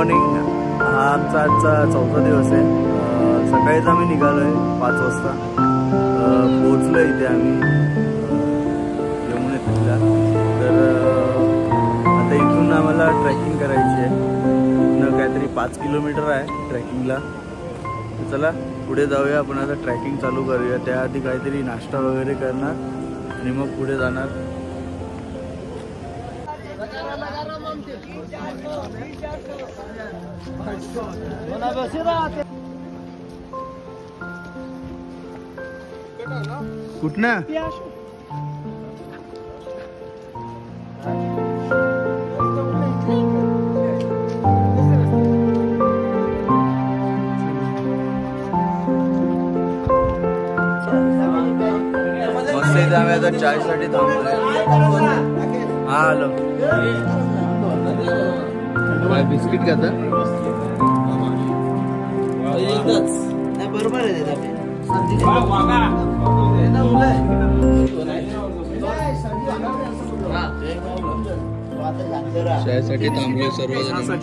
आजचा चौथा दिवस आहे. सकाळीच आम्ही निघालो आहे पाच वाजता. पोचलो इथे आम्ही. अं, यमुनेतला तर आता इथून आम्हाला ट्रॅकिंग करायची आहे. इथनं काहीतरी पाच किलोमीटर आहे ट्रॅकिंगला. चला पुढे जाऊया. आपण आता ट्रॅकिंग चालू करूया. त्याआधी काहीतरी नाश्ता वगैरे करणार आणि मग पुढे जाणार. कुठनं मस्त इथे आम्ही आता चायसाठी थांबलोय हा आलो काय बिस्किट खाता बरोबर आहे चायसाठी थांबलोय सर्वजण.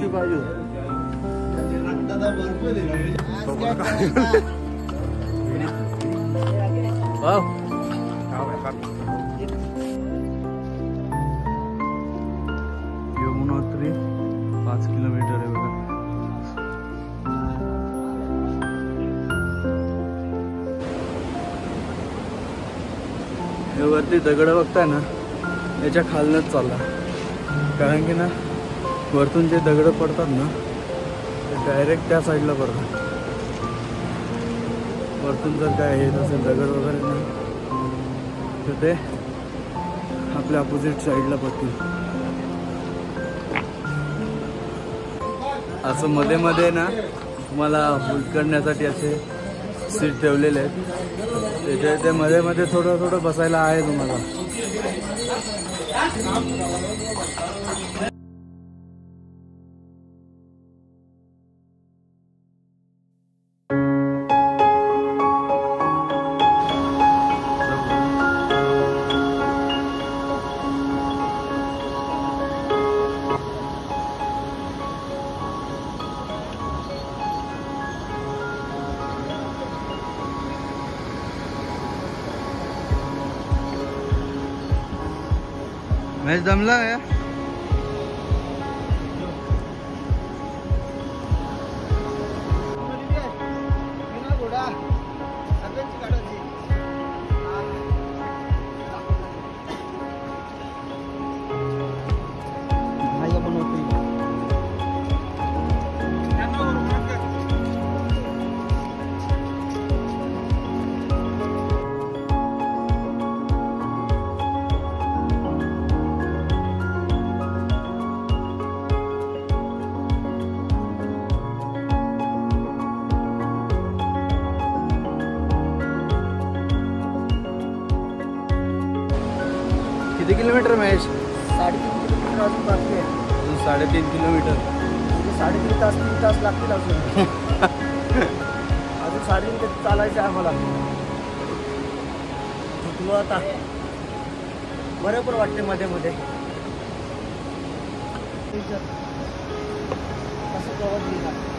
वाव. वरती दगड बघताय ना याच्या खालनंच चालला. कारण की ना वरतून जे दगड पडतात ना ते डायरेक्ट त्या साईडला पडतात. वरतून जर काय येत असेल दगड वगैरे ना तर ते आपल्या अपोजिट साईडला पडतील. असं मध्ये मध्ये ना तुम्हाला होल्ड करण्यासाठी असे सीट ठेवलेले आहेत. त्याच्या ते मध्ये मध्ये थोडं थोडं बसायला आहे तुम्हाला. मॅच जमला या किलोमीटर महेश? साडेतीन किलोमीटर. अजून बाकी आहे अजून साडेतीन किलोमीटर म्हणजे साडेतीन तास तीन तास लागतील अजून. अजून साडेतीन ते चालायचं आहे आम्हाला. थकलो आता. बरोबर वाटते मध्ये मध्ये. कसं गेला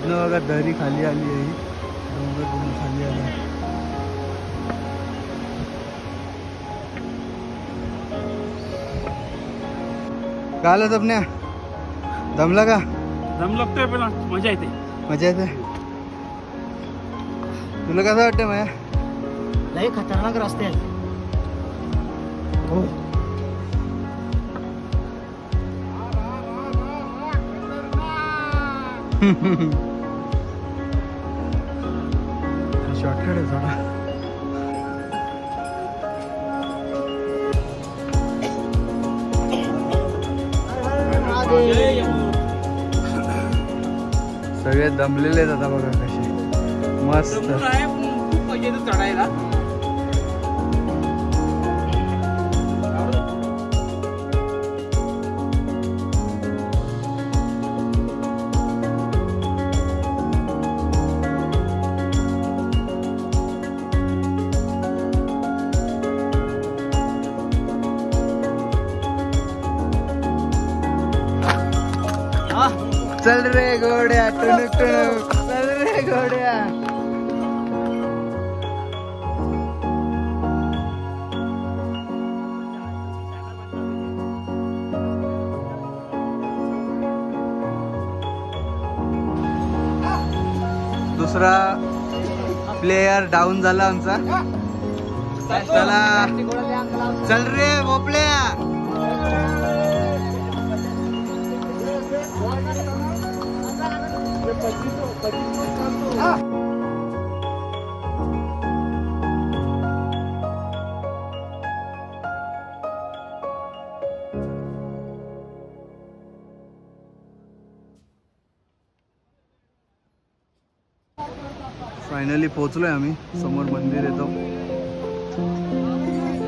इथनं बघा दरी खाली आली आहे. डोंगर पूर्ण खाली आला. काय आलं तपण्या दमला का? दम लागतोय पण मजा येते. मजा येते? तुला कसं वाटतं माया? लय खतरनाक रस्ते आहेत. हो. शॉर्टकट आहे थोडा. सगळे दमलेले आहेत आता बघा कसे. मस्त. खूप चढायला. चल रे घोड्या टुनुक टुनुक चल रे घोड्या दुसरा प्लेयर डाऊन झाला आमचा. चला चल रे भोपळ्या फायनली पोहोचलोय आम्ही. समोर मंदिर येतो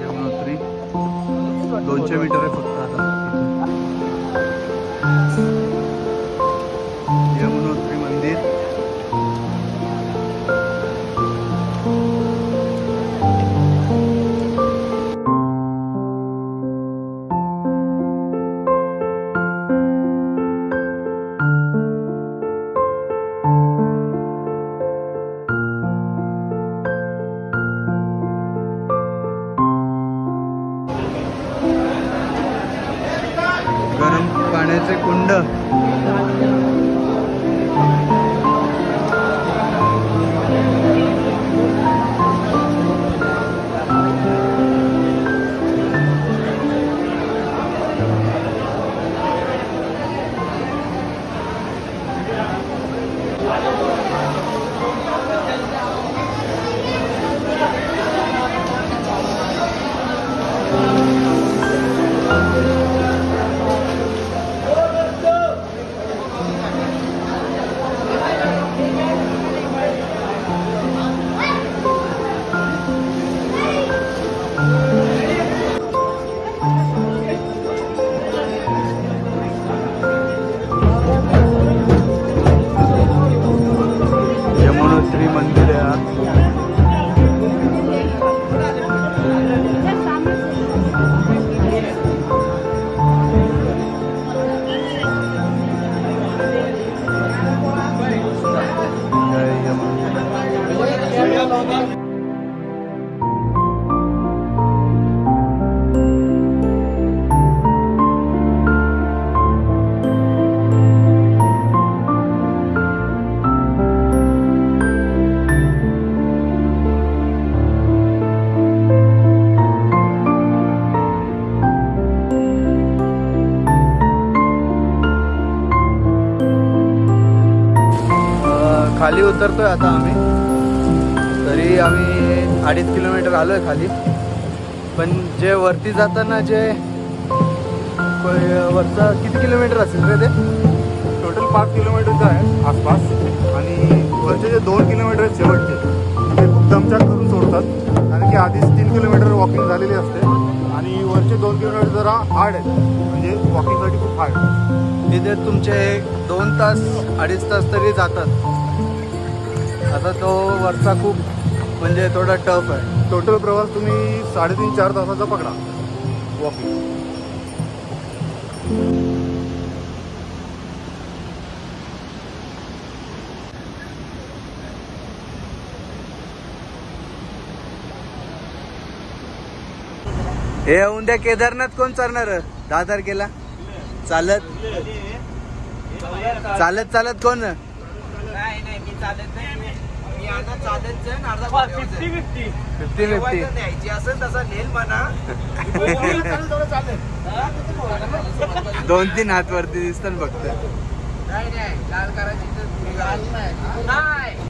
यमुनोत्री. दोनशे मीटर आहे फक्त. पाण्याचे कुंड. खाली उतरतोय आता आम्ही. तरी आम्ही अडीच किलोमीटर आलोय खाली. पण जे वरती जाताना जे प- वरचा किती किलोमीटर असेल रे ते? टोटल पाच किलोमीटरचं आहे आसपास. आणि वरचे जे दोन किलोमीटर आहेत शेवटचे ते खूप दमछाक करून सोडतात. कारण की आधीच तीन किलोमीटर वॉकिंग झालेली असते. आणि वरचे दोन किलोमीटर जरा हार्ड आहेत. म्हणजे वॉकिंगसाठी खूप हार्ड तिथे तुमचे दोन तास अडीच तास तरी जातात. आता तो वरचा खूप म्हणजे थोडा टफ आहे. टोटल प्रवास तुम्ही साडेतीन चार तासाचा पकडा. वॉकिंग हे उद्या केदारनाथ कोण चालणार? दहा तारखेला चालत. चालत चालत कोण? नाही नाही मी चालत नाही. चालत अर्धा फिफ्टी. फिफ्टी फिफ्टी न्यायची तसा नेल म्हणा. दोन तीन हात वरती दिसतात फक्त. नाही नाही लाल करायची तर- नाही.